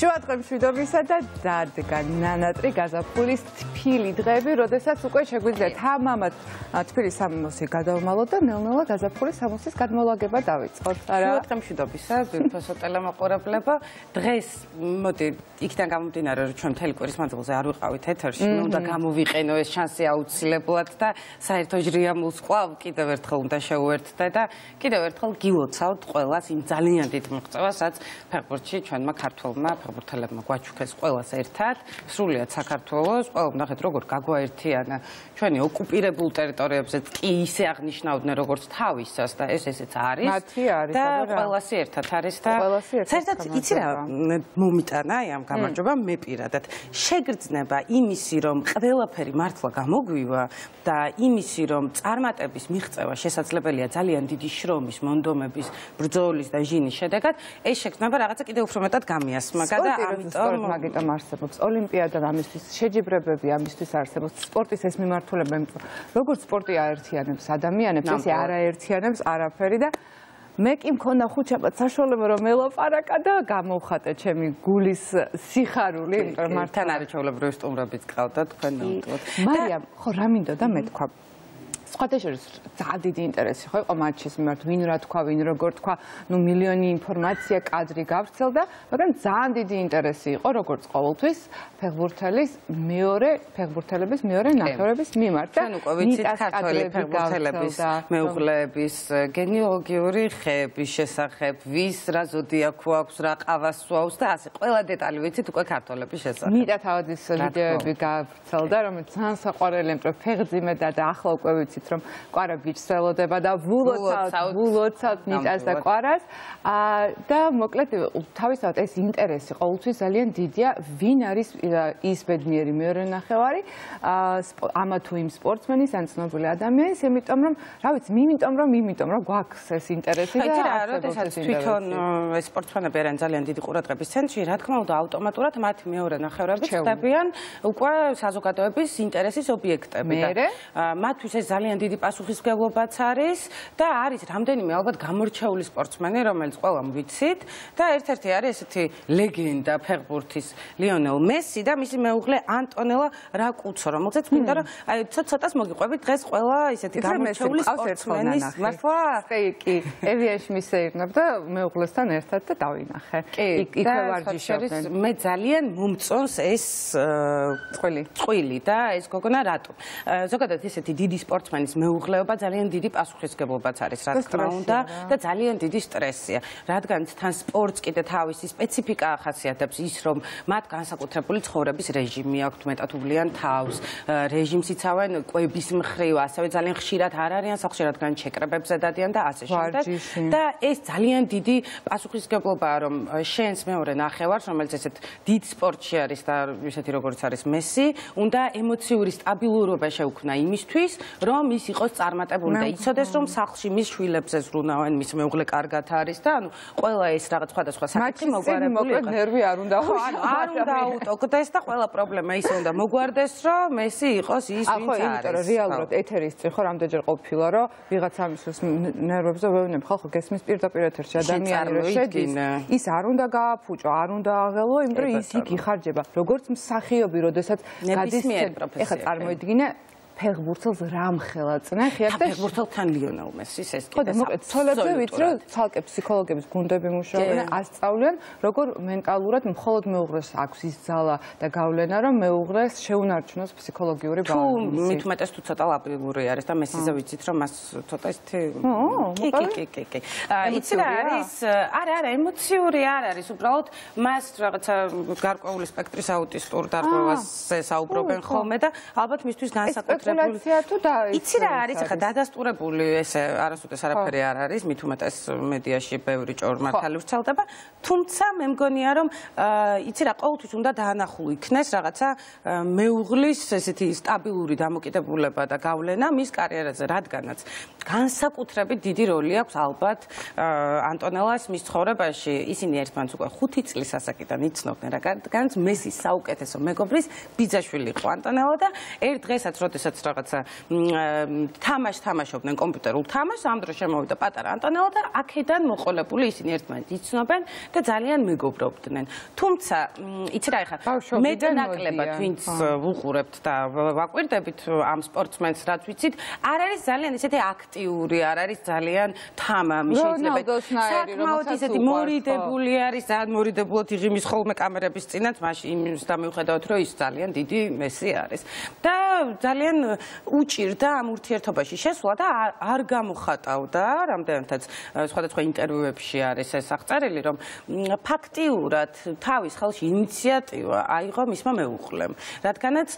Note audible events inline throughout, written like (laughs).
შუადღე მშვიდობისა და დადგა ნანატრი გაზაფხულის თბილი დღეები, როდესაც უკვე შეგვიძლია თამამად თბილი სამოსი გადავმალოთ და ნელ-ნელა გაზაფხულის სამოსის გადმოლაგება დავიწყოთ. შუადღე მშვიდობისა, ბირთვასო ტელემოყურებლებო. დღეს მოდი იქიდან გამომდინარე, რომ ჩვენ მთელი კვირის მანძილზე არ ვიყავით ეთერში, მე უნდა გამოვიყენო ეს შანსი აუცილებლად და საერთო ჟრიამულს ყავ კიდევ ერთხელ უნდა შევუერთდე და კიდევ ერთხელ გილოცავთ ყველას იმ ძალიან დიდ მიღწევას, რაც ფეხბურთში ჩვენმა ქართველმა ფეხბურთელებმა გვაჩუქეს ყველას ერთად, სრულიად საქართველოს, ყველა ნახეთ როგორ გაგვაერთიანა ჩვენი ოკუპირებულ ტერიტორიებზე კი ისე აღნიშნავდნენ როგორც თავისას და ეს ესეც არის. მათი არის და ყველასი ერთად არის და საერთოდ იცი რა მომიტანა აი ამ გამარჯობა მე პირადად. შეგრძნება იმისი რომ ყველაფერი მართლა გამოგვივა და იმისი რომ წარმატების მიღწევა შესაძლებელია ძალიან დიდი შრომის, მონდომების, ბრძოლის და ჟინის შედეგად ეს შეგრძნება რაღაცა კიდევ უფრო მეტად გამიასმა და ამიტომ მაგიტომ არსებობს. ოლიმპიადა ამისთვის შეჯიბრებები ამისთვის არსებობს სპორტის ეს მიმართულება. როგორც სპორტი აერთიანებს ადამიანებს ესე არაერთიანებს არაფერი და მე კი მქონდა ხუჩაბად საშუალება რომ ელაპარაკა და გამოვხატე ჩემი გულის სიხარული. იმიტომ მართლა არის ჩაოლებრივი სტუმრებიც ყავდა თქვენ ნამდვილად. მარიამ ხო რა მინდო და სხვადასხვა ძალიან დიდი ინტერესი ხო იყო მატჩის მიმართ ვინ რა თქვა ვინ როგორ თქვა ნუ მილიონი ინფორმაცია კადრი გავრცელდა მაგრამ ძალიან დიდი ინტერესი იყო როგორც ყოველთვის ფეხბურთელის მეორე ფეხბურთელების მეორე ნახევრების მიმართ და უკვე ვიცით ქართველი ფეხბურთელების მეუღლეების გენეალოგიური ხეების შესახებ ვის რა ზოდიაქო აქვს რა ყავას სვავს და ასე ყველა დეტალი ვიცით უკვე ქართველების შესახებ. მიტა თავადის ვიდეოები გავრცელდა რომელიც ძალიან საყვარელი ამ ფეხძიმე და ახლა უკვე ვიცით ვიცით რომ კვარა ბიჭს ველოდება და ვულოცავთ ვულოცავთ. ნიტას და კვარას. და მოკლედ თავისთავად ეს ინტერესი ყოველთვის ძალიან დიდია ვინ არის ის ბედნიერი მეორე ნახევარი. ამა თუ იმ სპორტსმენის ან ცნობილი ადამიანის იმიტომ რომ რა ვიცი იმიტომ რომ იმიტომ რომ გვაქვს ეს ინტერესი და იცი რა როდესაც თვითონ ეს სპორტსმენები არიან ძალიან დიდი ყურადღების ცენტრში რა თქმა უნდა ავტომატურად მათი მეორე ნახევრები ხდებიან უკვე საზოგადოების ინტერესის ობიექტები და მათთვის ეს ძალიან ძალიან დიდი პასუხისმგებლობაც არის და არის რამდენიმე ალბათ გამორჩეული სპორტსმენი, რომელიც ყველამ ვიცით და ერთ-ერთი არის ესეთი ლეგენდა ფეხბურთის ლიონელ მესი და მისი მეუღლე ანტონელა რაკუცო, რომელზეც მინდა რომ აი ცოტ-ცოტას მოგიყვებით დღეს ყველა ესეთი გამორჩეული სპორტსმენის მართლა? კი, კი. ევიაში მისეირნებ და მეუღლესთან ერთად და დავინახე. იქ ვარჯიშობდნენ. მე ძალიან მომწონს ეს წყვილი. წყვილი და ეს გოგონა რატო? ზოგადად ესეთი დიდი სპორტსმენი სპორტსმენის მეუღლეობა ძალიან დიდი პასუხისგებლობაც არის, რა თქმა უნდა, და ძალიან დიდი სტრესია, რადგან თან სპორტს კიდე თავისი სპეციფიკა ახასიათებს ის, რომ მათ განსაკუთრებული ცხოვრების რეჟიმი აქვთ, მეტად უვლიან თავს, რეჟიმს იცავენ კვების მხრივ, ასევე ძალიან ხშირად არ არიან სახლში, რადგან ჩეკრებებზე დადიან და ასე შემდეგ. და ეს ძალიან დიდი პასუხისგებლობაა, რომ შენს მეორე ნახევარს, რომელიც ესეთ დიდ სპორტში არის და ისეთი როგორც არის მესი, უნდა ემოციური სტაბილურობა შეუქმნა იმისთვის, რომ ის იყოს წარმატებული და იცოდეს რომ სახლში მის შვილებზე ზრუნავენ მის მეუღლე კარგად არის და ანუ ყველა ეს რაღაც სხვადასხვა საკითხი მოგვარებული იყო. ნერვი არ უნდა არ უნდა აუტოკდეს და ყველა პრობლემა ისე უნდა მოგვარდეს რომ მესი იყოს ის ვინც არის ხო იმიტომ რომ რეალურად ეთერის წინ ხო რამდენჯერ ყოფილა რომ ვიღაცა მისის ნერვებზე ვეუბნებ ხალხო გესმის პირდაპირ ეთერში ადამიანი რომ შედის ის არ უნდა გააფუჭო არ უნდა აღელო იმიტომ რომ ის იქ იხარჯება როგორც მსახიობი როდესაც გადის ეხლა წარმოიდგინე ფეხბურთელს რამ ხელაწნა? ხიათ და ფეხბურთელთან ლიონელ მესის ეს კიდე ხო და მოკლედ ცოლებზე ვიცი რომ ცალკე ფსიქოლოგების გუნდები მუშაობენ ასწავლიან როგორ მენტალურად მხოლოდ მეუღლეს აქვს ის ძალა და გავლენა რომ მეუღლეს შეუნარჩუნოს ფსიქოლოგიური ბალანსი. თუ უმეტეს თუ ცოტა ლაპიური არის და მესიზე ვიცით რომ მას ცოტა ისეთი კი კი კი კი კი. იცი რა არის არა არა ემოციური არ არის უბრალოდ მას რაღაცა გარკვეული სპექტრის აუტისტურ დარღვევაზე საუბრობენ ხოლმე და ალბათ მისთვის განსაკუთრებული სპეკულაცია თუ და იცი რა არის ახლა დადასტურებული ესე არასოდეს არაფერი არ არის მით უმეტეს მედიაში ბევრი ჭორმართალი ვრცელდება. თუმცა მე მგონია რომ იცი რა ყოველთვის უნდა დაანახული იქნეს რაღაცა მეუღლის ესეთი სტაბილური დამოკიდებულება და გავლენა მის კარიერაზე რადგანაც განსაკუთრებით დიდი როლი აქვს ალბათ ანტონელას მის ცხოვრებაში. ისინი ერთმანეთს უკვე 5 წლის ასაკიდან იცნობდნენ რადგანაც მესის საუკეთესო მეგობრის ბიძაშვილი იყო ანტონელა და ერთ დღესაც როდესაც როდესაც რაღაცა თამაშ თამაშობდნენ კომპიუტერულ თამაშს, ამ დროს შემოვიდა პატარა ანტონელა და აქედან მოყოლებული ისინი ერთმანეთს იცნობენ და ძალიან მეგობრობდნენ. თუმცა, იცი რა ეხა, მეტნაკლებად ვინც ვუყურებთ და ვაკვირდებით ამ სპორტსმენს, რაც ვიცით, არ არის ძალიან ისეთი აქტიური, არ არის ძალიან თამამი შეიძლება. საკმაოდ ისეთი მორიდებული არის, ძალიან მორიდებულად იღიმის ხოლმე კამერების წინათ, მაშინ იმის და მიუხედავად რომ ის ძალიან დიდი მესი არის. და ძალიან უჭირდა ამ ურთიერთობაში. შესვლა და არ გამოხატავდა რამდენადაც სხვადასხვა ინტერვიუებში არის ეს აღწერილი რომ ფაქტიურად თავის ხელში ინიციატივა აიღო მისმა მეუღლემ. რადგანაც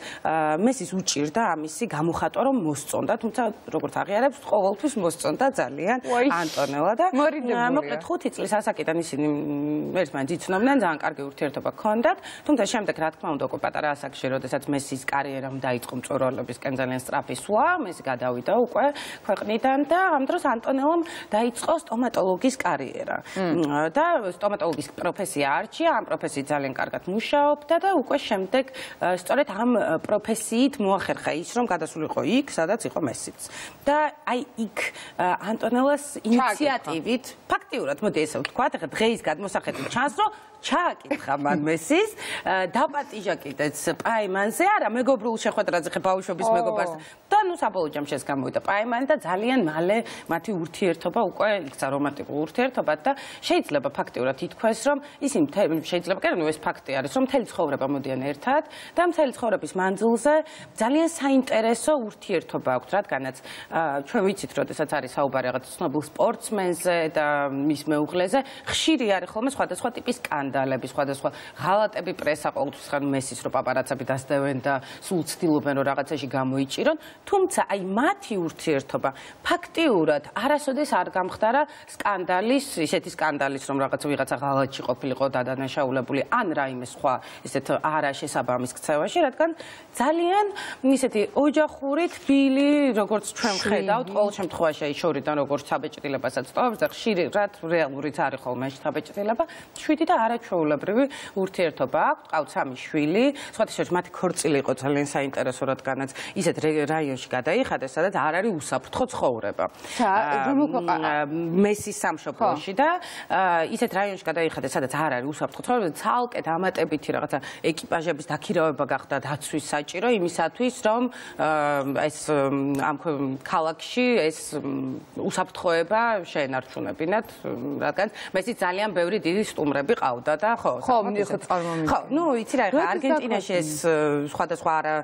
მესის უჭირდა ამისი გამოხატვა რომ მოსწონდა თუმცა როგორც აღიარებს ყოველთვის მოსწონდა ძალიან ანტონელა და მოკლედ 5 წლის ასაკიდან ისინი ერთმანეთს იცნობდნენ ძალიან კარგი ურთიერთობა ჰქონდათ. თუმცა შემდეგ რა თქმა უნდა უკვე პატარა ასაკში როდესაც მესის კარიერამ დაიწყო მწვერვალებისკენ ძალიან სწრაფი სვლა მესი გადავიდა უკვე ქვეყნიდან და ამ დროს ანტონელამ დაიწყო სტომატოლოგის კარიერა. და სტომატოლოგის პროფესია არჩია ამ პროფესიით ძალიან კარგად მუშაობდა და უკვე შემდეგ სწორედ ამ პროფესიით მოახერხა ის რომ გადასულიყო იქ სადაც იყო მესიც. და აი იქ ანტონელას ინიციატივით ფაქტიურად მოდი ესე ვთქვა ახლა დღეის გადმოსახედით ჩანს რომ ჩააკითხა მან მესის დაპატიჟა კიდეც პაიმანზე არა მეგობრულ შეხვედრაზე ხე ბავშვობის მეგობარს. და ნუ საბოლოო ჯამში ეს გამოვიდა პაიმანი და ძალიან მალე მათი ურთიერთობა უკვე იქცა რომანტიკულ ურთიერთობად და შეიძლება ფაქტიურად ითქვას რომ ისინი შეიძლება კი ნუ ეს ფაქტი არის რომ მთელი ცხოვრება მოდიან ერთად და მთელი ცხოვრების მანძილზე ძალიან საინტერესო ურთიერთობა აქვთ რადგანაც ჩვენ ვიცით როდესაც არის საუბარი რაღაც ცნობილ სპორტსმენზე და მის მეუღლეზე ხშირი არის ხოლმე სხვადასხვა ტიპის კან სკანდალები, სხვადასხვა ღალატები პრესა ყოველთვის ხან მესის რო პაპარაცები დასდევენ და სულ ცდილობენ რომ რაღაცაში გამოიჭირონ, თუმცა აი მათი ურთიერთობა ფაქტიურად არასოდეს არ გამხდარა სკანდალის, ისეთი სკანდალის რომ რაღაც ვიღაცა ღალატში ყოფილიყო დადანაშაულებული ან რაიმე სხვა ისეთ არაშესაბამის ქცევაში, რადგან ძალიან ისეთი ოჯახური თბილი, როგორც ჩვენ ხედავთ, ყოველ შემთხვევაში აი შორიდან როგორც საბეჭდილებასაც ტოვებს და ხშირად რეალურიც არის ხოლმე საბეჭდილება, შვიდი და არა ჩვეულებრივი ურთიერთობა აქვს, ყავთ სამი შვილი, სხვათა შორის მათი ქორწილი იყო ძალიან საინტერესო, რადგანაც ისეთ რაიონში გადაიხადეს, სადაც არ არის უსაფრთხო ცხოვრება. მესის სამშობლოში და ისეთ რაიონში გადაიხადეს, სადაც არ არის უსაფრთხო ცხოვრება, ცალკე დამატებითი რაღაცა ეკიპაჟების დაქირავება გახდა დაცვის საჭირო იმისათვის, რომ ეს ამ ქალაქში ეს უსაფრთხოება შეენარჩუნებინათ, რადგან მესის ძალიან ბევრი დიდი სტუმრები ყავდა. და ხო ხო ხო ნუ იცი რა ხა არგენტინაში ეს სხვადასხვა არა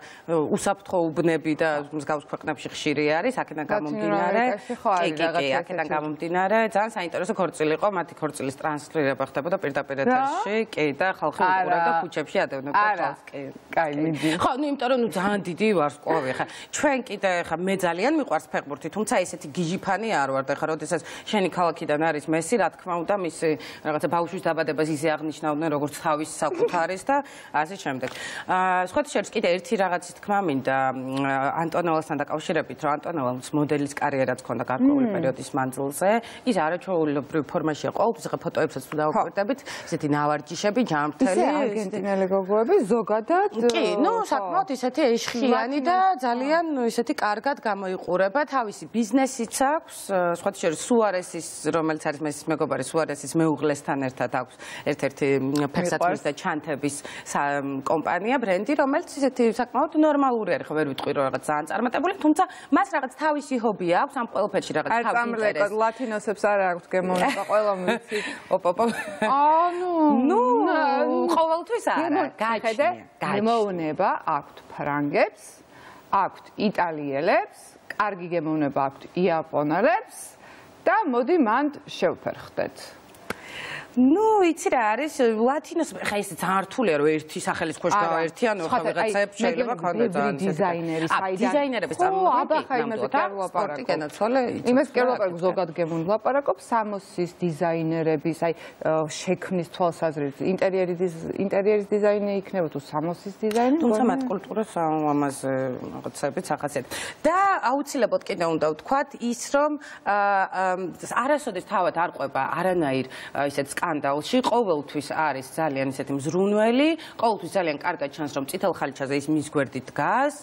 უსაფრთხო უბნები და მსგავს ქვეყნებში ხშირი არის აქედან გამომდინარე. კი კი კი აქედან გამომდინარე. ძალიან საინტერესო ქორწილი იყო მათი ქორწილის ტრანსფერება ხდებოდა პირდაპირ ეთერში კი და ხალხი უყურებდა ქუჩებში ადევნებდა თავს. კი კაი მიდი. ხო ნუ იმიტომ რომ ძალიან დიდი ვარსკვლავი ხა ჩვენ კიდე ხა მე ძალიან მიყვარს ფეხბურთი თუმცა ესეთი გიჟიფანი არ ვარ და ხა როდესაც შენი ქალაქიდან არის მესი რა თქმა უნდა მისი რაღაცა ბავშვის დაბადებას ისე აღნიშნავდნენ როგორც თავის საკუთარის და ასე შემდეგ. აა სხვათა შორის კიდე ერთი რაღაცის თქმა მინდა ანტონელასთან დაკავშირებით, რომ ანტონელას მოდელის კარიერაც ჰქონდა გარკვეული პერიოდის მანძილზე. ის არაჩვეულებრივ ფორმაშია ყოველთვის ხა ფოტოებსაც თუ დავუკვირდებით, ესეთი ნავარჯიშები, ჯამრთელი, ისე არგენტინელი გოგოები ზოგადად კი, ნუ საკმაოდ ისეთი ეშხიანი და ძალიან ისეთი კარგად გამოიყურება თავისი ბიზნესიც აქვს. სხვათა შორის სუარესის, რომელიც არის მესის მეგობარი სუარესის მეუღლესთან ერთად აქვს ერთ ერთ-ერთი ფერსატმის და ჩანთების კომპანია, ბრენდი, რომელიც ისეთი საკმაოდ ნორმალური არის, ხო ვერ ვიტყვი რომ რაღაც ძალიან წარმატებული, თუმცა მას რაღაც თავისი ჰობი აქვს, ამ ყველაფერში რაღაც თავისი ინტერესი. აი, ლათინოსებს არ აქვს გემოვნება ყველა ვიცი. ოპოპო. ანუ, ნუ, ყოველთვის არა. გაჩნია. გემოვნება აქვს ფრანგებს, აქვს იტალიელებს, კარგი გემოვნება აქვს იაპონელებს და მოდი მანდ შევფერხდეთ. ნუ იცი რა არის ლათინოს ხა ეს ძალიან რთულია რომ ერთი სახელის ქვეშ გავაერთიანო ხა ვიღაცებს შეიძლება ქონდეს ძალიან დიზაინერი საიდან? დიზაინერების წარმოება აბა ხა იმაზე კი არ ვლაპარაკობ იმას ვლაპარაკობ ზოგად გემუნ ვლაპარაკობ სამოსის დიზაინერების აი შექმნის თვალსაზრისით. ინტერიერი ინტერიერის დიზაინი იქნება თუ სამოსის დიზაინი თუმცა მათ კულტურას ამაზე რაღაცებით სახასიათო და აუცილებლად კიდე უნდა ვთქვათ ის რომ არასოდეს თავად არ ყვება არანაირ ისეთ სკანდალში. ყოველთვის არის ძალიან ისეთი მზრუნველი, ყოველთვის ძალიან კარგად ჩანს რომ წითელ ხალიჩაზე ის მის გვერდით დგას,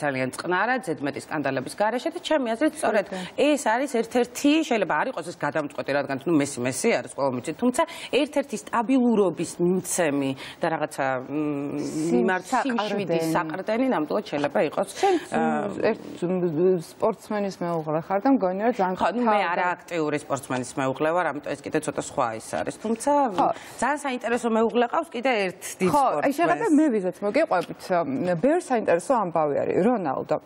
ძალიან წყნარად, ზედმეტი სკანდალების გარეშე და ჩემი აზრით სწორედ ეს არის ერთ-ერთი შეიძლება არ იყოს ეს გადამწყვეტი, რადგან ნუ მესი მესი არის ყოველ მიცი, თუმცა ერთ-ერთი სტაბილურობის მიცემი და რაღაცა მიმართ სიმშვიდის საყრდენი ნამდვილად შეიძლება იყოს ერთ სპორტსმენის მეუღლე ხარ და მგონი რომ ძალიან ხო, მე არა აქტიური სპორტსმენის მეუღლე ვარ, ამიტომ ეს კიდე ცოტა სხვა ის არის. თუმცა ძალიან საინტერესო მეუღლე ყავს კიდე ერთ დიდ სპორტსმენს. ხო, აი შეიძლება მე ვიზეთ მოგიყვებით. ბევრ საინტერესო ამბავი არის რონალდო.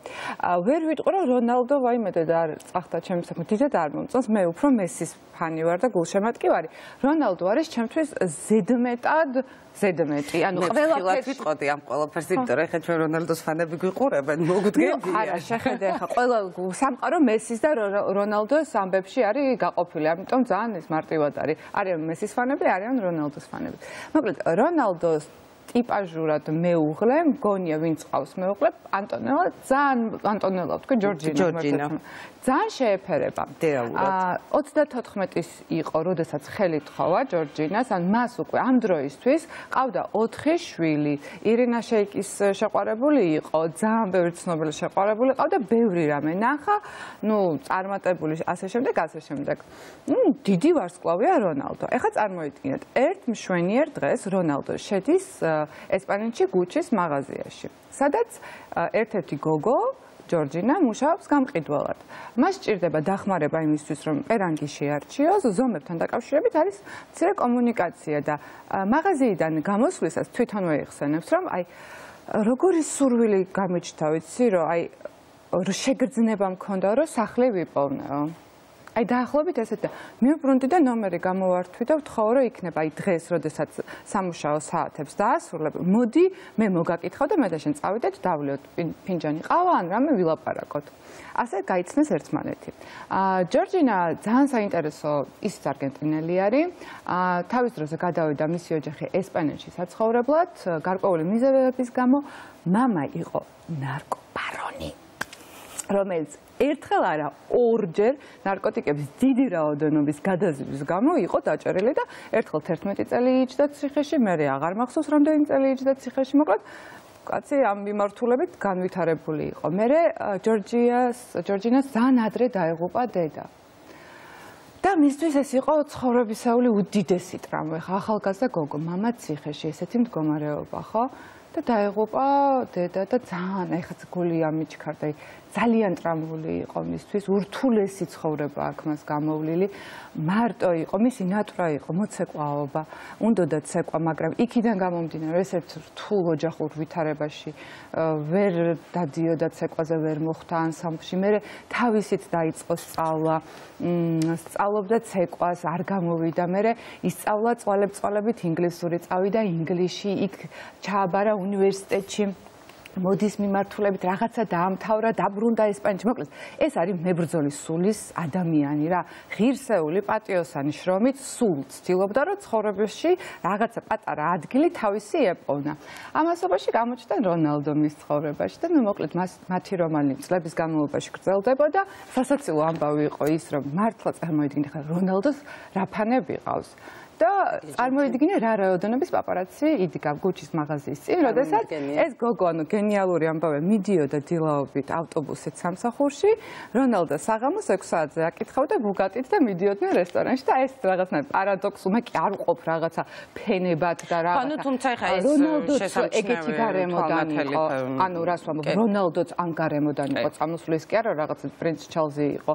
ვერ ვიტყვი რომ რონალდო ვაიმედე და არ წახდა ჩემს საქმე. დიდად არ მომწონს. მე უფრო მესის ფანი ვარ და გულშემატკი ვარ. რონალდო არის ჩემთვის ზედმეტად ზედმეტი. ანუ ყველაფერს ვიტყოდი ამ ყველაფერს, იმიტომ რომ ხა ჩვენ რონალდოს ფანები გვიყურებენ, მოგდგენდი. არა, შეხედე ხა ყველა სამყარო მესის და რონალდოს ამბებში არის გაყოფილი, ამიტომ ძალიან ეს მარტივად არის. არიან მესის ფანები, არიან რონალდოს ფანები. მოკლედ, რონალდოს ტიპაჟურად მეუღლე, მგონია ვინც ყავს მეუღლე, ანტონელა, ძალიან ანტონელა ვთქვი, ჯორჯინა. ჯორჯინა. ძალიან შეეფერება. დეალურად. 34-ის იყო, როდესაც ხელი თხოვა ჯორჯინას, ან მას უკვე ამ დროისთვის ყავდა 4 შვილი. ირინა შეიკის შეყვარებული იყო, ძალიან ბევრი ცნობილი შეყვარებული ყავდა, ბევრი რამე ნახა, ну, წარმატებული ასე შემდეგ, ასე შემდეგ. ну, დიდი ვარსკვლავია რონალდო. ეხლა წარმოიდგინეთ, ერთ მშვენიერ დღეს რონალდო შედის ესპანეთში გუჩის მაღაზიაში, სადაც ერთ-ერთი გოგო ჯორჯინა მუშაობს გამყიდველად. მას სჭირდება დახმარება იმისთვის, რომ პერანგი შეარჩიოს, ზომებთან დაკავშირებით არის მცირე კომუნიკაცია და მაღაზიიდან გამოსვლისას თვითონვე იხსენებს, რომ აი როგორი სურვილი გამიჩნდა, ვიცი, რომ აი შეგრძნება მქონდა, რომ სახლი ვიპოვნეო. აი დაახლოებით ესეთ და მივბრუნდი და ნომერი გამოვართვი და ვთხოვ რომ იქნება აი დღეს როდესაც სამუშაო საათებს დაასრულებ. მოდი მე მოგაკითხავ და მე და შენ წავიდეთ დავლიოთ ფინჯანი ყავა ან რამე ვილაპარაკოთ. ასე გაიცნეს ერთმანეთი. აა ჯორჯინა ძალიან საინტერესო ისიც არგენტინელი არის. აა თავის დროზე გადავიდა მისი ოჯახი ესპანეთში საცხოვრებლად გარკვეული მიზეზების გამო მამა იყო ნარკოპარონი რომელიც ერთხელ არა ორჯერ ნარკოტიკების დიდი რაოდენობის გადაზიდვის გამო იყო დაჭერილი და ერთხელ 11 წელი იჯდა ციხეში, მერე აღარ მახსოვს რამდენი წელი იჯდა ციხეში, მოკლედ კაცი ამ მიმართულებით განვითარებული იყო. მერე ჯორჯიას ჯორჯინას ძალიან ადრე დაიღუპა დედა. და მისთვის ეს იყო ცხოვრებისეული უდიდესი ტრამვა. ხა ახალგაზრდა გოგო, мама ციხეში, ესეთი მდგომარეობა, ხო? და დაიღუპა დედა და ძალიან ეხაც გული ამიჩქარდა. ძალიან ტრამული იყო მისთვის, ურთულესი ცხოვრება აქ მას გამოვლილი. მარტო იყო, მისი ნატურა იყო მოცეკვაობა. უნდოდა ცეკვა, მაგრამ იქიდან გამომდინარე ეს ერთ რთულ ოჯახურ ვითარებაში ვერ დადიოდა ცეკვაზე, ვერ მოხდა ანსამბლში. მე თავისით დაიწყო სწავლა. სწავლობდა ცეკვას, არ გამოვიდა. მე ისწავლა წვალებ-წვალებით ინგლისური, წავიდა ინგლისში, იქ ჩააბარა უნივერსიტეტში. მოდის მიმართულებით რაღაცა დაამთავრა, დაბრუნდა ესპანეთში. მოკლედ, ეს არის მებრძოლის სულის ადამიანი რა. ღირსეული პატიოსანი შრომით სულ ცდილობდა, რომ ცხოვრებაში რაღაცა პატარა ადგილი თავისი ეპოვნა. ამასობაში გამოჩნდა რონალდო მის ცხოვრებაში და ნუ მოკლედ მათი რომანი წლების განმავლობაში გრძელდებოდა. სასაცილო ამბავი იყო ის, რომ მართლა წარმოიდგინე ხა რონალდოს რაფანები ყავს. და წარმოიდგინე რა რაოდენობის პაპარაცი იდგა გუჩის მაღაზიის წინ, როდესაც ეს გოგო ანუ გენიალური ამბავე მიდიოდა დილაობით ავტობუსით სამსახურში, რონალდო საღამოს 6 საათზე აკითხავდა ბუგატით და მიდიოდნენ რესტორანში და ეს რაღაცა პარადოქსული, მე კი არ ვყოფ რაღაცა ფენებად და რა. ანუ თუმცა ხა ეს ეგეთი გარემოდან იყო. ანუ რას ვამბობ, რონალდოც ამ გარემოდან იყო წამოსulis კი არა რაღაცა პრინც ჩალზი იყო.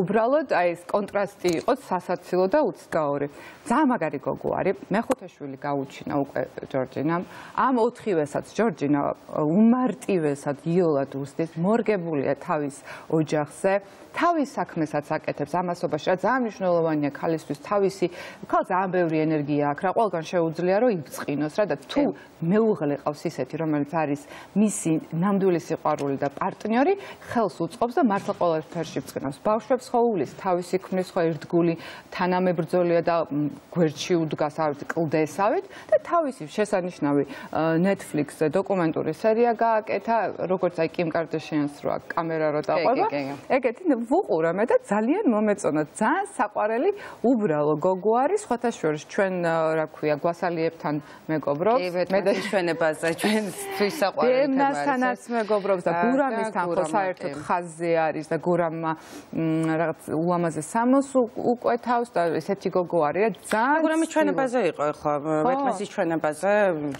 უბრალოდ აი ეს კონტრასტი იყო სასაცილო და უცგაური. ძალიან მაგარი გოგო არის. მეხუთე შვილი გაუჩინა უკვე ჯორჯინამ. ამ ოთხივესაც ჯორჯინა უმარტივესად იოლად უსდის, მორგებულია თავის ოჯახზე. თავის საქმესაც აკეთებს. ამასობაში რა ძალიან მნიშვნელოვანია ქალისთვის თავისი ქალ ძალიან ბევრი ენერგია აქვს რა ყველგან შეუძლია რომ იბწყინოს რა და თუ მეუღლე ყავს ისეთი რომელიც არის მისი ნამდვილი სიყვარული და პარტნიორი ხელს უწყობს და მართლა ყველაფერში ბწყინავს ბავშვებს ხო უვლის თავისი ქმნის ხო ერთგული თანამებრძოლია და გვერდში უდგას არ ვიცი კლდესავით და თავისი შესანიშნავი Netflix-ზე დოკუმენტური სერია გააკეთა, როგორც აი Kim Kardashian-ს რა კამერა რო დაყვება. ეგეთი ვუყურე მე და ძალიან მომეწონა. ძალიან საყვარელი უბრალო. გოგო არის, სხვათა შორის ჩვენ რა ქვია, გვასალიებთან მეგობრობს. მე და ჩვენებაზე ჩვენთვის საყვარელი თემა არის. დემნასთანაც მეგობრობს და გურამისთან ხო საერთოდ ხაზზე არის და გურამმა რაღაც უამაზე სამოს უკვეთავს და ესეთი გოგო არის ძალიან გურამის ჩვენებაზე იყო ხო? ვეთმესის ჩვენებაზე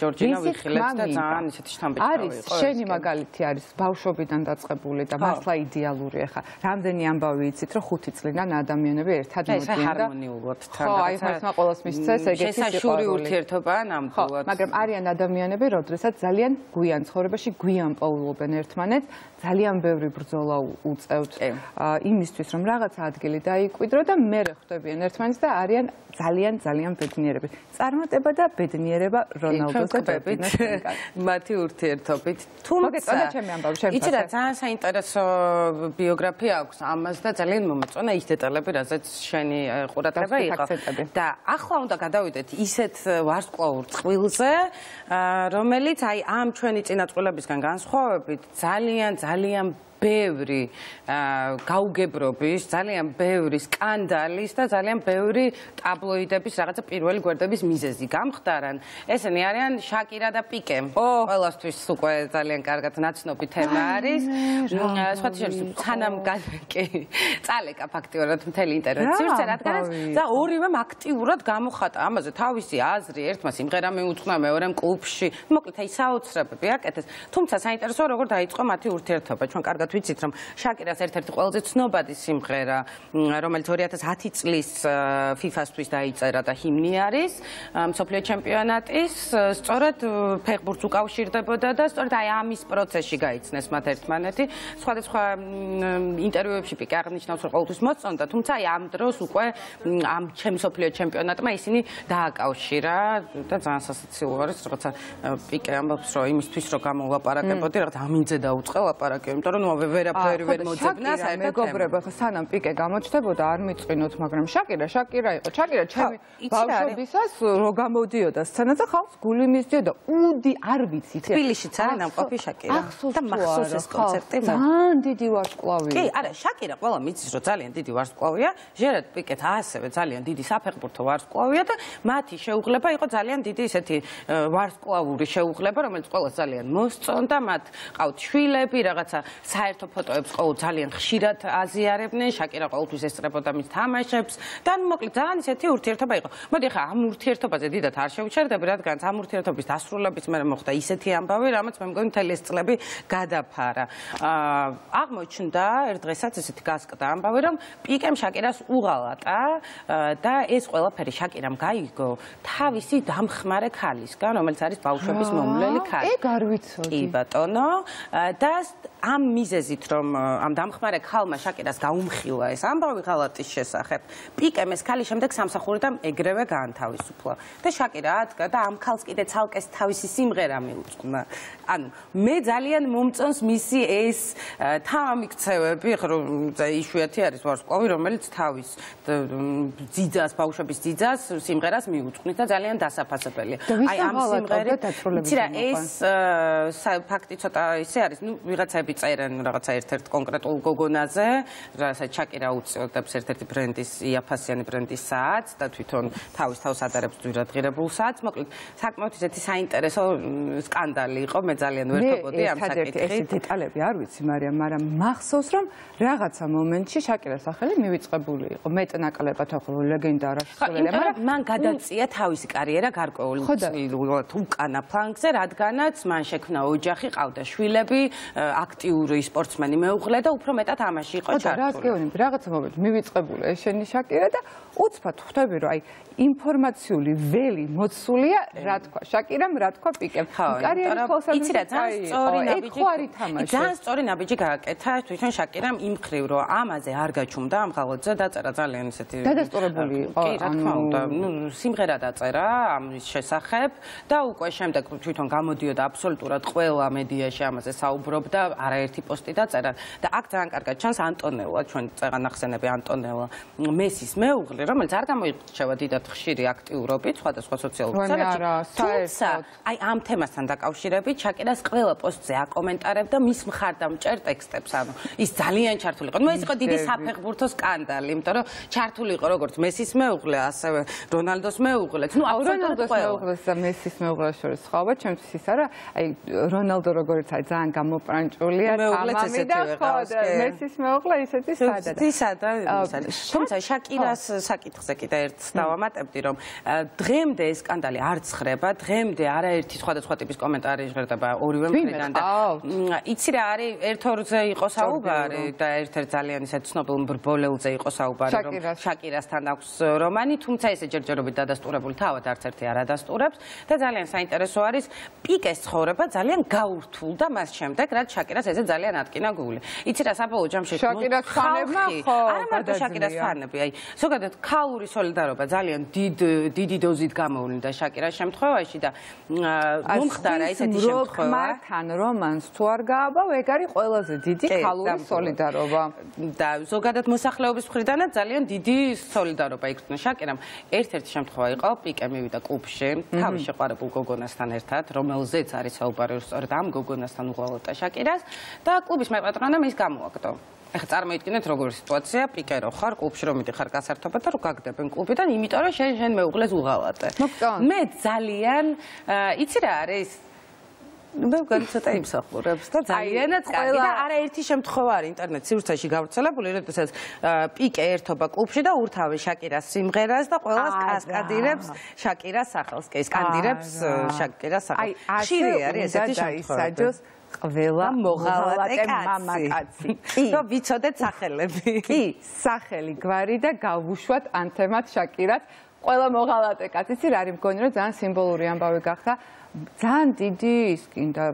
ჯორჯინა ვიხილეთ და ძალიან ესეთი შთამბეჭდავი იყო არის შენი მაგალითი არის ბავშვობიდან დაწყებული და მართლა იდეალური ახლა. რამდენი ამბავი იცით რომ ხუთი წლიდან ადამიანები ერთად მოდიან და ჰარმონიულად თან ხო აი მას მაყოლას მისცეს ეგეთი შესაშური ურთიერთობაა ნამდვილად. მაგრამ არიან ადამიანები როდესაც ძალიან გვიან ცხოვრებაში გვიან პოულობენ ერთმანეთს ძალიან ბევრი ბრძოლა უწევთ იმისთვის რომ რაღაცა ადგილი დაიკვიდრო და მე ხვდებიან ერთმანეთს და არიან ძალიან ძალიან ბედნიერები. წარმატება და ბედნიერება რონალდოს და პეპის მათი ურთიერთობით. თუმცა იცი რა ძალიან საინტერესო ბიოგრაფია აქვს ამას და ძალიან მომეწონა ის დეტალები, რასაც შენი ყურადღება იყო. და ახლა უნდა გადავიდეთ ისეთ ვარსკვლავურ წყვილზე, რომელიც აი ამ ჩვენი წინაწყვილებისგან განსხვავებით ძალიან ძალიან ბევრი გაუგებრობის, ძალიან ბევრი სკანდალის და ძალიან ბევრი ტაბლოიდების რაღაცა პირველი გვერდების მიზეზი გამხდარან. ესენი არიან შაკირა და პიკე. ყველასთვის უკვე ძალიან კარგად ნაცნობი თემა არის. სხვათა შორის თანამ კი წალეკა ფაქტიურად მთელი ინტერნეტი სივრცე რადგანაც და ორივემ აქტიურად გამოხატა ამაზე თავისი აზრი, ერთმა სიმღერა მიუძღვნა, მეორემ კლუბში. მოკლედ აი საოცრებები აკეთეს. თუმცა საინტერესოა როგორ დაიწყო მათი ურთიერთობა. ჩვენ კარგად ვიცით რომ შაკირას ერთ-ერთი ყველაზე ცნობადი სიმღერა რომელიც 2010 წლის FIFA-სთვის დაიწერა და ჰიმნი არის მსოფლიო ჩემპიონატის სწორედ ფეხბურთს უკავშირდებოდა და სწორედ აი ამის პროცესში გაიცნეს მათ ერთმანეთი. სხვადასხვა ინტერვიუებში პიკე აღნიშნავს რომ ყოველთვის მოწონდა თუმცა აი ამ დროს უკვე ამ ჩემსოფლიო ჩემპიონატმა ისინი დააკავშირა და ძალიან სასაცილო არის რაღაცა პიკე ამბობს რომ იმისთვის რომ გამოვაპარაკებოდი რაღაც ამინძე დაუწყე ლაპარაკი იმიტომ რომ ნუ ვერაფერი ვერ მოძებნა საერთოდ მეგობრებო ხო სანამ პიკე გამოჩნდებოდა არ მიწვინოთ მაგრამ შაკირა შაკირა იყო. შაკირა ჩემი ბავშვობისას რო გამოდიოდა სცენაზე ხალხს გული მისდიოდა უდი არ ვიცი თბილისშიც არის ნამყოფი შაკირა. და მახსოვს ეს კონცერტი ძალიან დიდი ვარსკვლავია. კი არა შაკირა ყველა მიცის რომ ძალიან დიდი ვარსკვლავია. ჟერად პიკეთ ასევე ძალიან დიდი საფეხბურთო ვარსკვლავია და მათი შეუღლება იყო ძალიან დიდი ისეთი ვარსკვლავური შეუღლება რომელიც ყველას ძალიან მოსწონდა. მათ ყავთ შვილები რაღაცა საერთო ფოტოებს ყოველ ძალიან ხშირად აზიარებდნენ, შაკირა ყოველთვის ესწრებოდა მის თამაშებს და ნუ მოკლედ ძალიან ისეთი ურთიერთობა იყო. მოდი ხა ამ ურთიერთობაზე დიდად არ შევჩერდები, რადგან ამ ურთიერთობის დასრულების მერე მოხდა ისეთი ამბავი, რამაც მე მგონი მთელი ეს წლები გადაფარა. აა აღმოჩნდა ერთ დღესაც ესეთი გასკდა ამბავი, რომ პიკემ შაკირას უღალატა და ეს ყველაფერი შაკირამ გაიგო თავისი დამხმარე ქალისგან, რომელიც არის ბავშვების მომვლელი ქალი. ეგ არ ვიცოდი. კი ბატონო და ამ მიზეზით რომ ამ დამხმარე ქალმა შაკირას გაუმხილა ეს ამბავი ღალატის შესახებ პიკემ ეს ქალი შემდეგ სამსახურიდან ეგრევე გაანთავისუფლა. და შაკირა ადგა და ამ ქალს კიდე ცალკეს თავისი სიმღერა მიუძღვნა ანუ მე ძალიან მომწონს მისი ეს თამამიქცევები ხო რომ იშვიათი არის ვარსკვლავი რომელიც თავის ძიძას ბავშვების ძიძას სიმღერას მიუძღვნით და ძალიან დასაფასებელია აი ამ სიმღერით იცი რა ეს ფაქტი ცოტა ისე არის ნუ ვიღაცები წერენ რაღაცა ერთ-ერთ კონკრეტულ გოგონაზე, რასაც ჩაკირა უწოდებს ერთ-ერთი ბრენდის იაფასიანი ბრენდის საათს და თვითონ თავის თავს ადარებს ძვირადღირებულ საათს. მოკლედ, საკმაოდ ისეთი საინტერესო სკანდალი იყო, მე ძალიან ვერ თობოდი ამ საკითხით. ეს დეტალები არ ვიცი, მარიამ, მაგრამ მახსოვს რომ რაღაცა მომენტში შაკირა სახელი მივიწყებული იყო. მეტნაკლებად ახლა ლეგენდა არ აღსრულებია, მაგრამ მან გადაწია თავისი კარიერა გარკვეული წილად უკანა ფლანგზე, რადგანაც მან შექმნა ოჯახი, ყავდა შვილები, აქტიური სპორტსმენი მეუღლე და უფრო მეტად ამაში იყო ჩართული. რა გეუბნები, რაღაცა მომენტ მივიწყებული ეშენი შაკირა და უცბად ხვდები რომ აი ინფორმაციული ველი მოცულია, რა თქვა, შაკირამ, რა თქვა პიკემ. კარიერის ხოლსა იცი რა, ძალიან სწორი ნაბიჯი. ძალიან სწორი ნაბიჯი გააკეთა თვითონ შაკირამ იმ ხრივ, რომ ამაზე არ გაჩუმდა ამ ხალხოზე დაწერა ძალიან ისეთი დადასტურებული იყო. კი, რა თქმა უნდა, ნუ სიმღერა დაწერა ამის შესახებ და უკვე შემდეგ თვითონ გამოდიოდა აბსოლუტურად ყველა მედიაში ამაზე საუბრობდა, არაერთი პოსტი დაწერან და აქ ძალიან კარგად ჩანს ანტონელა, ჩვენ წერან ახსენები ანტონელა მესის მეუღლე, რომელიც არ გამოირჩევა დიდად ხშირი აქტიურობით სხვადასხვა სოციალურ ქსელებში. საერთოდ აი ამ თემასთან დაკავშირებით ჩაკერას ყველა პოსტზე აკომენტარებდა მის მხარდამჭერ ტექსტებს, ანუ ის ძალიან ჩართული იყო. ნუ ეს იყო დიდი საფეხბურთო სკანდალი, იმიტომ რომ ჩართული იყო როგორც მესის მეუღლე, ასევე რონალდოს მეუღლე. ნუ რონალდოს მეუღლეს და მესის მეუღლეს შორის ხაობა, ჩემთვის ის არა, აი რონალდო როგორც არის ძალიან გამოპრანჭულია, და ხო და მესის მეუღლე ისეთი სადა. ისადა, ისადა. თუმცა შაკირას საკითხზე კიდე ერთს დავამატებდი, რომ დღემდე ეს სკანდალი არ ცხრება, დღემდე არაერთი სხვადასხვა ტიპის კომენტარი ჟღერდება ორივე მხრიდან და იცი რა არის ერთ ორზე იყო საუბარი და ერთ-ერთ ძალიან ისეთ ცნობილ მბრბოლელზე იყო საუბარი, რომ შაკირასთან აქვს რომანი, თუმცა ესე ჯერჯერობით დადასტურებული თავად არც ერთი არ ადასტურებს და ძალიან საინტერესო არის პიკეს ცხოვრება ძალიან გაურთულდა მას შემდეგ, რაც შაკირას ესე ძალიან ატკინა გული. იცი რა საბოლოო ჯამში შაკირას ფანებმა ხო არა მარტო შაკირას ფანები, აი ზოგადად ქალური სოლიდარობა ძალიან დიდ დიდი დოზით გამოვლინდა შაკირას შემთხვევაში და მომხდარა ესეთი შემთხვევა. მართან რომანს თუ არ გააბავ, ეგ არის ყველაზე დიდი ქალური სოლიდარობა. და ზოგადად მოსახლეობის მხრიდანაც ძალიან დიდი სოლიდარობა იქნა შაკირამ. ერთ-ერთი შემთხვევა იყო, პიკე მივიდა კლუბში, თავის შეყვარებულ გოგონასთან ერთად, რომელზეც არის საუბარი, სწორედ ამ გოგონასთან უღალატა შაკირას და კლუბის მეპატრონამ ის გამოაკდო. ეხლა წარმოიდგინეთ როგორი სიტუაცია, პიკე რო ხარ, კლუბში რომ მიდიხარ გასართობად და რო გაგდებენ კლუბიდან, იმიტომ რომ შენ შენ მეუღლეს უღალატე. მე ძალიან იცი რა არის ნუ მე ვგანი ცოტა იმსახურებს და (laughs) ძალიანაც ყველა და არა ერთი შემთხვევა არის ინტერნეტ სივრცეში გავრცელებული, როდესაც პიკე ერთობა კლუბში და ურთავი შაკირას სიმღერას და ყველას კასკადირებს შაკირას სახელს, კი სკანდირებს შაკირას სახელს. ხშირი არის ესეთი შემთხვევა. ყველა მოღალატე მამაკაცი. კი. (laughs) რომ ვიცოდეთ სახელები. კი, (laughs) სახელი, გვარი და გავუშვათ ანთემად შაკირას. ყველა მოღალატე კაცი, იცი რა არის მგონი რომ ძალიან სიმბოლური ამბავი გახდა. ძალიან დიდი ის კიდე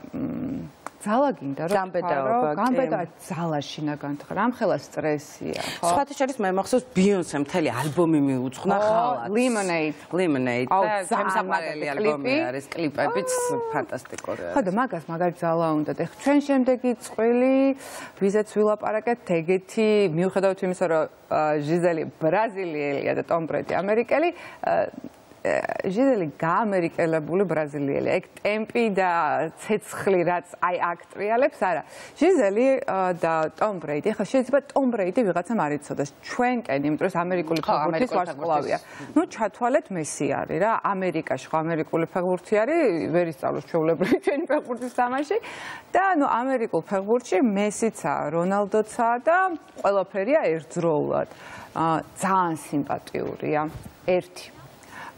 ძალა გინდა რომ გამბედაობა გამბედა ძალაში ნაგანთხარ ამ ხელა სტრესია ხო სხვათა შორის მე მახსოვს ბიონსე მთელი ალბომი მიუძღვნა ხალხს lemonade. Lemonade. და შემსაყარელი ალბომი არის კლიპებიც ფანტასტიკური არის. ხო და მაგას მაგარი ძალა უნდა და ჩვენ შემდეგი წყვილი ვიზეც ვილაპარაკეთ ეგეთი მიუხედავად იმისა რომ ჟიზელი ბრაზილიელია და ტომ ბრედი ამერიკელი ჟიზელი გაამერიკელებული ბრაზილიელი. ეგ ტემპი და ცეცხლი რაც აი აქტრიალებს არა. ჟიზელი და ტომ ბრეიდი, ხა შეიძლება ტომ ბრეიდი ვიღაცამ არ იცოდეს. ჩვენკენ, იმიტომ რომ ამერიკული ფეხბურთის ვარსკვლავია. ნუ ჩათვალეთ მესი არის რა, ამერიკაში ხო ამერიკული ფეხბურთი არის, ვერ ისწავლოს ჩვეულებრივი ჩვენი ფეხბურთის თამაში და ნუ ამერიკულ ფეხბურთში მესიცაა, რონალდოცაა და ყველაფერია ერთდროულად. აა ძალიან სიმპათიურია. ერთი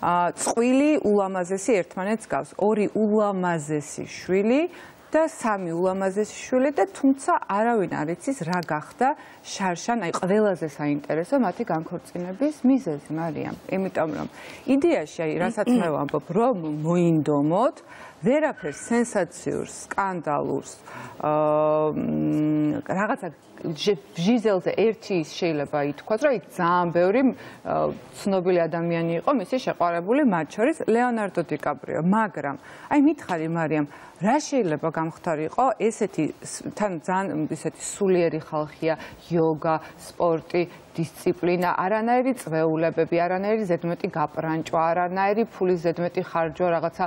წყვილი ულამაზესი ერთმანეთს გავს. ორი ულამაზესი შვილი და სამი ულამაზესი შვილი და თუმცა არავინ არ იცის რა გახდა შარშან, აი ყველაზე საინტერესო მათი განქორწინების მიზეზი, მარიამ. იმიტომ რომ იდეაში აი რასაც მე ვამბობ, რომ მოინდომოთ ვერაფერს სენსაციურ, სკანდალურს აა რაღაცა ჟიზელზე ერთი ის შეიძლება ითქვას, რომ იქ ძალიან ბევრი ცნობილი ადამიანი იყო მისი შეყვარებული, მათ შორის ლეონარდო დიკაპრიო, მაგრამ აი მითხარი მარიამ, რა შეიძლება გამختارიყო ესეთი თან ძალიან ესეთი სულიერი ხალხია, იოგა, სპორტი, დისციპლინა, არანაირი წვეულებები, არანაირი ზედმეტი გაპრანჭვა, არანაირი ფულის ზედმეტი ხარჯვა, რაღაცა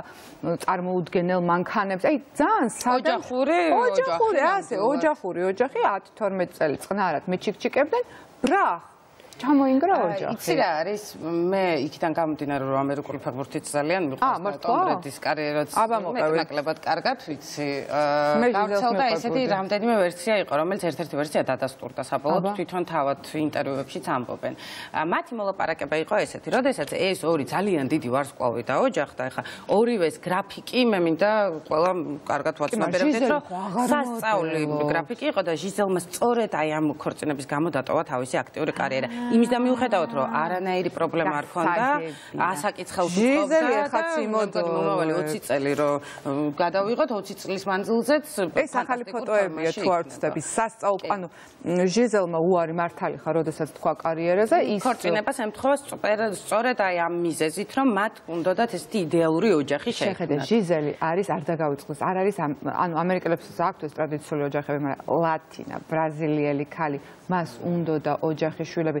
წარმოუ წარმოუდგენელ მანქანებს. აი, ძალიან სადა ოჯახური, ოჯახური, ასე, ოჯახური, ოჯახი 10-12 წელი წყნარად მეჩიქჩიკებდნენ. ბრახ ჩამოინგრა ოჯახი. იცი რა არის? მე იქიდან გამომდინარე რომ ამერიკული ფეხბურთიც ძალიან მიყვარს კონკრეტის კარიერაც ნაკლებად კარგად ვიცი. გავრცელდა ესეთი რამდენიმე ვერსია იყო, რომელიც ერთ-ერთი ვერსია დადასტურდა საბოლოოდ თვითონ თავად ინტერვიუებშიც ამბობენ. მათი მოლაპარაკება იყო ესეთი, როდესაც ეს ორი ძალიან დიდი ვარსკვლავი დაოჯახდა, ეხა ორივეს გრაფიკი მე მინდა ყველა კარგად ვაცნობერებდეთ, რომ სასწაული გრაფიკი იყო და ჟიზელმა სწორედ აი ამ ქორწინების გამო დატოვა თავისი აქტიური კარიერა. იმის და მიუხედავად რომ არანაირი პრობლემა არ ქონდა, ასაკითხელს უწყობდა და ხაცი მომავალი 20 წელი რომ გადავიღოთ 20 წლის მანძილზეც ეს ახალი ფოტოებია თუ არ ვცდები სასწაულ ანუ ჟიზელმა უარი მართალი ხარ, როდესაც თქვა კარიერაზე, ის ქორწინებას ემთხოვა სწორედ აი ამ მიზეზით, რომ მათ უნდათ ესეთი იდეალური ოჯახი შექმნათ. შეხედე, ჟიზელი არის არ დაგავიწყდეს, არ არის ანუ ამერიკელებს აქვს ეს ტრადიციული ოჯახები, მაგრამ ლათინა, ბრაზილიელი ქალი, მას უნდა ოჯახი შვილები.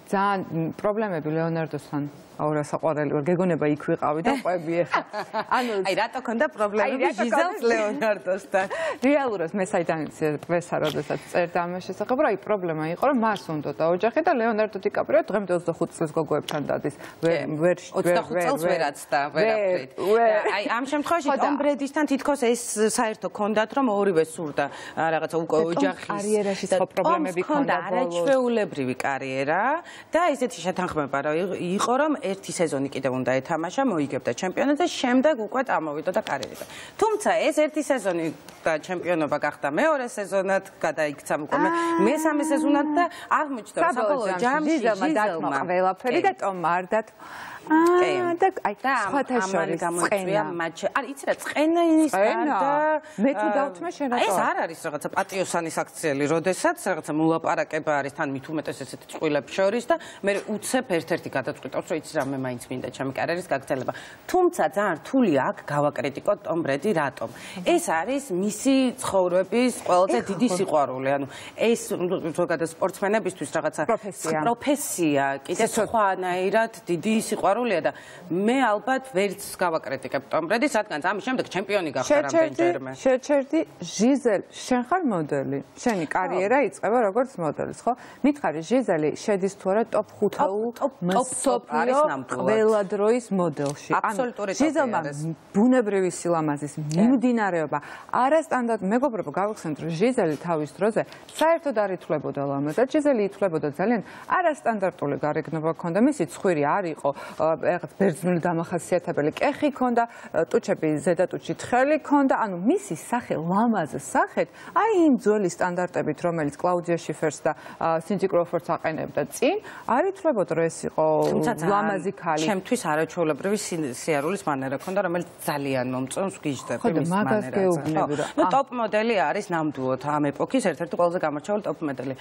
ძალიან პრობლემები ლეონარდოსთან აურა საყვარელი ვარ გეგონება იქ ვიყავი და ყვები ახლა (laughs) ანუ აი რატო ქონდა პრობლემები ჟიზელს ლეონარდოსთან? (laughs) რეალურად მე საიდან ვესა როდესაც წერდა ამ შესახებ რა აი პრობლემა იყო რომ მას უნდა და ოჯახი და ლეონარდო დიკაპრიო დღემდე 25 წელს გოგოებთან დადის. ვერ 25 წელს ვერაცდა ვერაფრით აი ამ შემთხვევაში ტომ ბრედისთან თითქოს ეს საერთო ქონდათ რომ ორივე სურდა რაღაცა უკვე ოჯახის კარიერაში სხვა პრობლემები ქონდა არაჩვეულებრივი კარიერა და ესეთი შეთანხმება რა იყო რომ ერთი სეზონი კიდევ უნდა ეთამაშა, მოიგებდა ჩემპიონატს და შემდეგ უკვე წამოვიდა და კარიერა. თუმცა ეს ერთი სეზონი და ჩემპიონობა გახდა მეორე სეზონად, გადაიქცა უკვე მესამე სეზონად და აღმოჩნდა საბოლოო ჯამში ჟიზელმა დათმა ყველაფერი და ტომმა არ დათმა. აა და აი სხვათა შორის გამოიწვია მატჩი. არ იცი რა წენა ის და მე თუ დავთმე შენ რა ეს არ არის რაღაცა პატიოსანის აქციელი, როდესაც რაღაცა მოლაპარაკება არის თან მით უმეტეს ესეთი წყვილებს შორის და მე უცებ ერთ-ერთი გადაწყვიტავს, რომ იცი რა მე მაინც მინდა ჩემი კარიერის გაგრძელება. თუმცა ძალიან რთული აქ გავაკრიტიკოთ ტომ ბრედი რატომ. ეს არის მისი ცხოვრების ყველაზე დიდი სიყვარული, ანუ ეს ზოგადად სპორტსმენებისთვის რაღაცა პროფესია, კიდე სხვანაირად დიდი სიყვარული სიყვარულია და მე ალბათ ვერც გავაკრიტიკებ ტომ ბრედის, რადგან ამის შემდეგ ჩემპიონი გახდა რამდენჯერმე. შეჩერდი ჟიზელ, შენ ხარ მოდელი. შენი კარიერა იწყება როგორც მოდელის, ხო? მითხარი ჟიზელი შედის თუ არა ტოპ 5-ულ მსოფლიო ყველა დროის მოდელში. აბსოლუტური ტოპი ჟიზელმა ბუნებრივი სილამაზის მიმდინარეობა არასტანდარტ მეგობრებო გავხსენთ რომ ჟიზელი თავის დროზე საერთოდ არ ითვლებოდა ლამაზად. ჟიზელი ითვლებოდა ძალიან არასტანდარტული გარეგნობა ჰქონდა. მისი ცხვირი არ იყო რაღაც ბერძნული დამახასიათებელი კეხი ქონდა, ტუჩები ზედა ტუჩი თხელი ქონდა, ანუ მისი სახე ლამაზ სახეთ, აი იმ ძველი სტანდარტებით, რომელიც კლაუდია შიფერს და სინჯი კროფორდს აყენებდა წინ, არ ითვლებოდა რომ ეს იყო ლამაზი ქალი. ჩემთვის არაჩვეულებრივი სიარულის მანერა ქონდა, რომელიც ძალიან მომწონს გიჟდები მის მანერაზე. ნუ ტოპ მოდელი არის ნამდვილად ამ ეპოქის ერთ-ერთი ყველაზე გამორჩეული ტოპ მოდელი.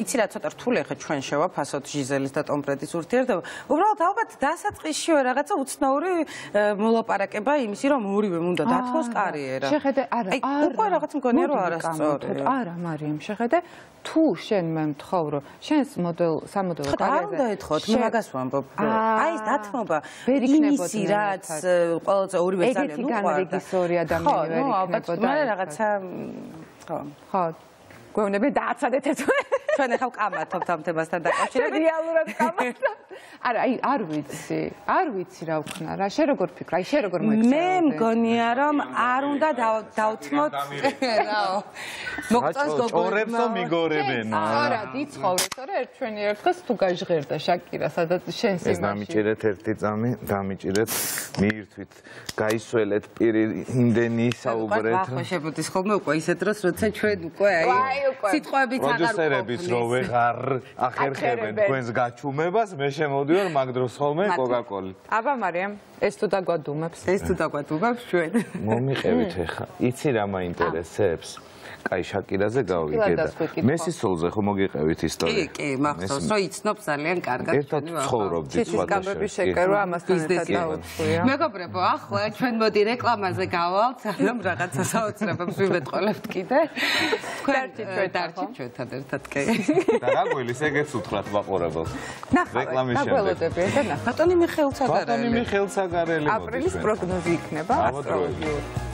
იცი რა ცოტა რთული ხე ჩვენ შევაფასოთ ჟიზელის და ტომპრედის ურთიერთობა. უბრალოდ ალბათ დასაწყისშიო რაღაცა უცნაური მოლაპარაკება იმისი რომ ორივე უნდა დათმოს კარიერა. შეხედე, არა, არა. უკვე რაღაც მგონია რომ არასწორია. არა, მარიამ, შეხედე, თუ შენ მე მთხოვ რომ შენს მოდელ სამოდელო კარიერაზე. არ უნდა ეთქოთ, მე მაგას ვამბობ. აი ეს დათმობა იმისი რაც ყველაზე ორივე ძალიან უყვარდა. ეგეთი განრიგისორი ადამიანი ვერ იქნებოდა. ხო, მაგრამ რაღაცა ხო. ხო. გვეუბნები დააცადეთ ეს ჩვენ ახლა ვკამათობთ ამ თემასთან დაკავშირებით. რეალურად კამათობ არა აი არ ვიცი არ ვიცი რა ვქნა რა შე როგორ ფიქრ? აი შე როგორ მოიქცა მე მგონია რომ არ უნდა დავთმოთ რაო (laughs) მოგწონს გოგოებსო მიგორებენო არა. დიცხოვე თორე ერთ ჩვენი ერთხელ თუ გაჟღერდა შაკირა სადაც შენ სიმაში ეს დამიჭირეთ ერთი წამი დამიჭირეთ მიირთვით გაისველეთ პირი იმდენი საუბრეთ. ახლა შეფუთის ხოლმე უკვე ისეთ დროს როცა ჩვენ უკვე აი სიტყვებით აღარ პროდიუსერების ის რო ვეღარ ახერხებენ თქვენს გაჩუმებას, მე შემოვდივარ მაგდროს ხოლმე კოკაკოლით. აბა მარიამ, ეს თუ დაგვადუმებს, ეს თუ დაგვადუმებს ჩვენ. მომიყევით (laughs) ეხა. იცი რა მაინტერესებს? კაი შაკირაზე გავიგე და მესისოლზე ხო მოგიყევით ისტორია კი კი მახსოვს რომ იცნობ ძალიან კარგად ერთად ცხოვრობდით სხვა გამები შეკერვა ამასთან ერთად დაუწყია მეგობრებო ახლა ჩვენ მოდი რეკლამაზე გავალთ რომ რაღაცა საოცრებებს ვიმეთყოლებთ კიდე. თქვენ დარჩით ჩვენთან ერთად კი. და რა გველის ეგეც უთხრათ მაყურებელს. რეკლამის შემდეგ. ბატონი მიხეილ ცაგარელი ბატონი მიხეილ ცაგარელი აპრილის პროგნოზი იქნება ასტროლოგიური